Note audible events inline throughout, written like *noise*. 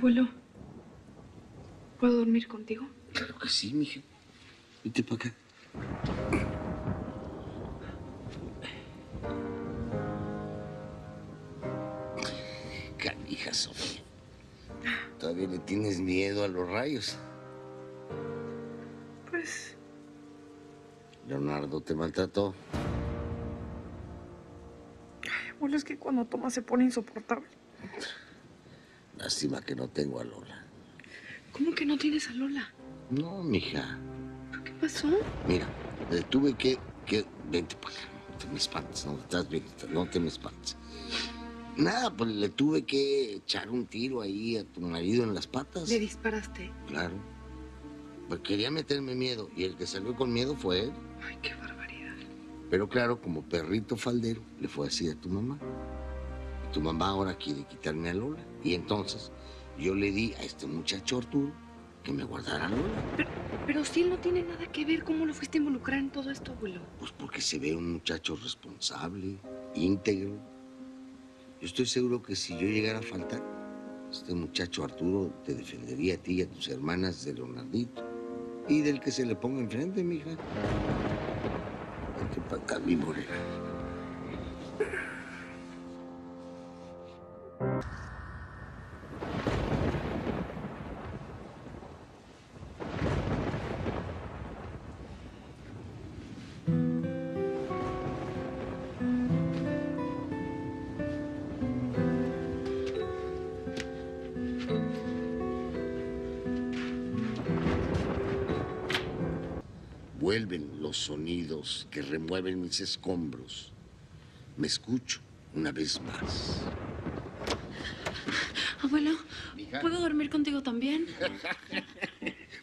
Abuelo, ¿puedo dormir contigo? Claro que sí, mija. Vete para acá. Canija, Sofía. Todavía le tienes miedo a los rayos. Pues, Leonardo te maltrató. ay, abuelo, es que cuando toma se pone insoportable. Lástima que no tengo a Lola. ¿Cómo que no tienes a Lola? No, mija. ¿Pero qué pasó? Mira, le tuve que... que... Vente para acá. No te me espantes, no estás bien. No te me espantes. Nada, pues le tuve que echar un tiro ahí a tu marido en las patas. Le disparaste. Claro. Pues quería meterme miedo y el que salió con miedo fue él. Ay, qué barbaridad. Pero claro, como perrito faldero, le fue así a tu mamá. Tu mamá ahora quiere quitarme a Lola. Y entonces yo le di a este muchacho Arturo que me guardara a Lola. Pero, pero si él no tiene nada que ver, ¿cómo lo fuiste a involucrar en todo esto, abuelo? Pues porque se ve un muchacho responsable, íntegro. Yo estoy seguro que si yo llegara a faltar, este muchacho Arturo te defendería a ti y a tus hermanas de Leonardito. Y del que se le ponga enfrente, mija. Vente para acá, mi morena. Vuelven los sonidos que remueven mis escombros. Me escucho una vez más. Abuelo. ¿puedo dormir contigo también? *laughs*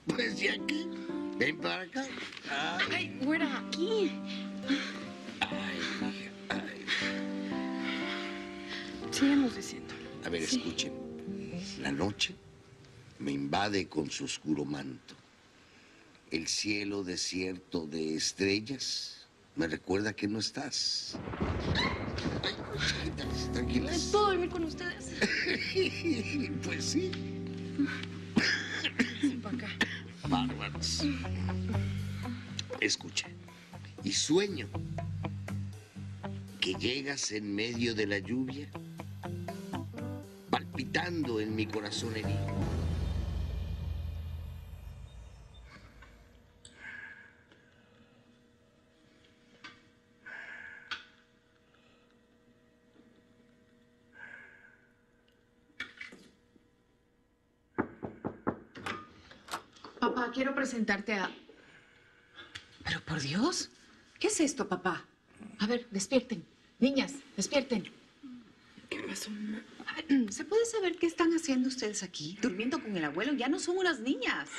Pues ya que, ven para acá. Ay, Ay, güera, aquí. ay, ay. Sigamos diciendo. A ver, Sí. escuchen. La noche me invade con su oscuro manto. El cielo desierto de estrellas me recuerda que no estás. Ay, tranquilas. ¿Puedo dormir con ustedes? *laughs* Pues sí. Ven para acá. Bárbaros. Escucha. Y sueño que llegas en medio de la lluvia, palpitando en mi corazón herido. Papá, quiero presentarte a... Pero por Dios, ¿qué es esto, papá? A ver, despierten. Niñas, despierten. ¿Qué pasó, mamá? A ver, ¿se puede saber qué están haciendo ustedes aquí? Durmiendo con el abuelo, ya no son unas niñas.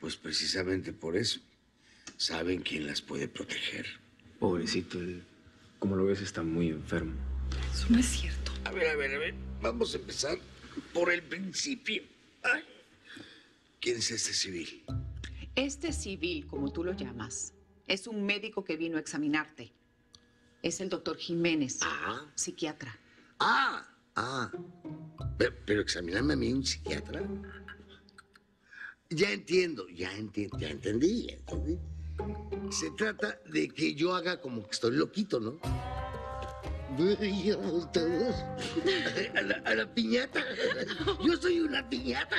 Pues precisamente por eso saben quién las puede proteger. Pobrecito, él, como lo ves, está muy enfermo. Eso no es cierto. A ver, a ver, a ver. Vamos a empezar por el principio. Ay. ¿Quién es este civil? Este civil, como tú lo llamas, es un médico que vino a examinarte. Es el doctor Jiménez, Ah. psiquiatra. Ah, ah. Pero, pero examinarme a mí un psiquiatra. Ya entiendo, ya entiendo, ya entendí, ya entendí. Se trata de que yo haga como que estoy loquito, ¿no? A la, a la piñata. Yo soy una piñata.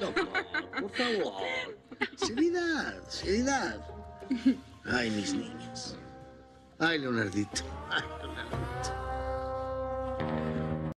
No, por favor. Seriedad, seriedad. Ay, mis niñas. Ay, Leonardito. Ay, Leonardito.